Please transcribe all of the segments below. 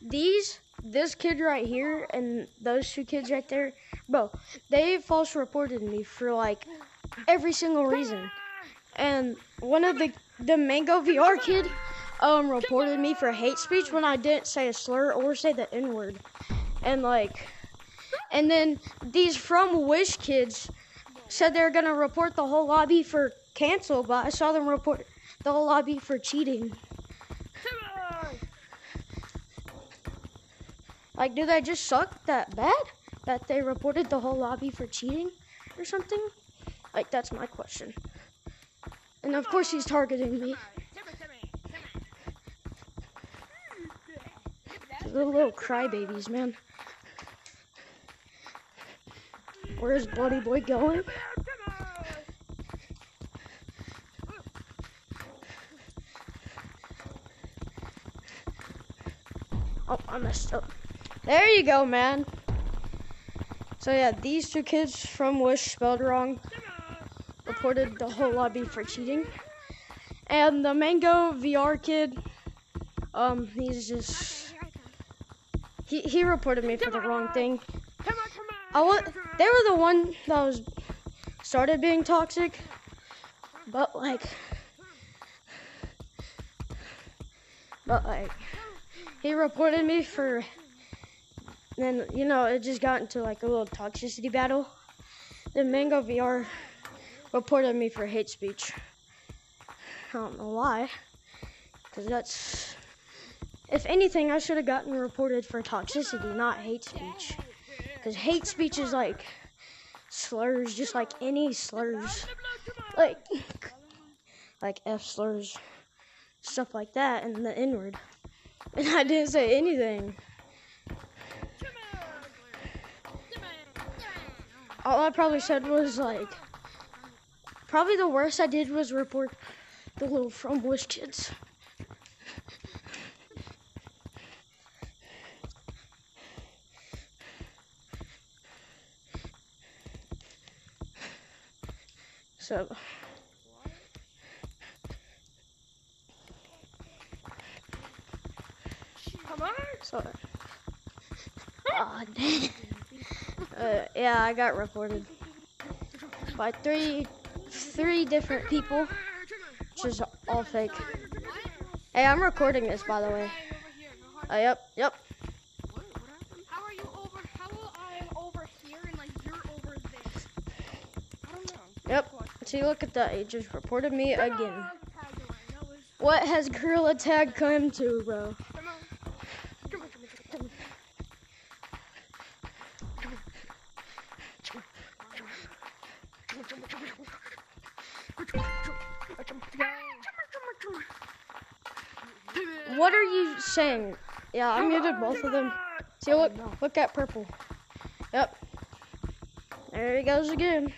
These this kid right here and those two kids right there, bro, they false reported me for like every single reason. And one of the the Mango VR kid um reported me for hate speech when I didn't say a slur or say the N word. And like and then these from Wish kids said they're gonna report the whole lobby for cancel, but I saw them report the whole lobby for cheating. Like, do they just suck that bad that they reported the whole lobby for cheating or something? Like, that's my question. And of course, he's targeting me. The little crybabies, man. Where's Bloody Boy going? Oh, I messed up. There you go, man. So yeah, these two kids from Wish spelled wrong reported the whole lobby for cheating. And the Mango VR kid, um, he's just he he reported me for the wrong thing. I want they were the one that was started being toxic, but like, but like, he reported me for. Then you know it just got into like a little toxicity battle. Then Mango VR reported me for hate speech. I don't know why, because that's. If anything, I should have gotten reported for toxicity, not hate speech. Because hate speech is like slurs, just like any slurs. Like, like F slurs, stuff like that, and the N word. And I didn't say anything. All I probably said was like, probably the worst I did was report the little from Wish kids. So. Come on. So. Oh, dang. Uh, yeah, I got reported by three, three different people, which is all fake. Hey, I'm recording this, by the way. Uh, yep, yep. Yep. See, look at that. It just reported me again. What has Gorilla Tag come to, bro? What are you saying? Yeah, I muted both of them. See, look, look at purple. Yep. There he goes again.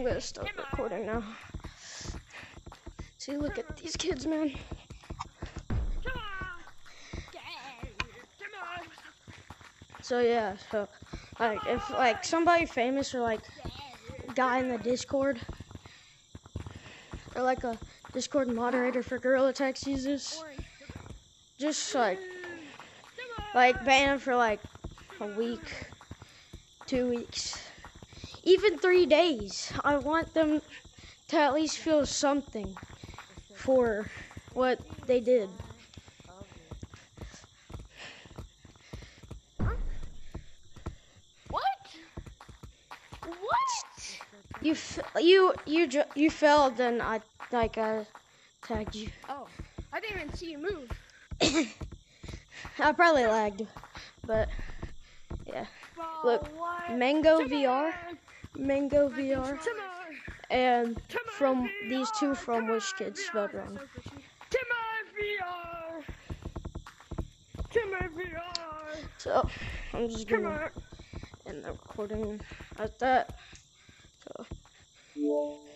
I'm gonna stop recording now. See, look at these kids, man. So yeah, so like if like somebody famous or like guy in the Discord or like a Discord moderator for Gorilla Text uses, just like like ban 'em for like a week, two weeks, even three days. I want them to at least feel something for what they did. What? What? You f- you you you failed, and I like I tagged you. Oh, I didn't even see you move. I probably lagged, but yeah. Look, Mango VR, Mango VR, and from these two from Wish Kids spelled wrong. So I'm just gonna end the recording at that. So.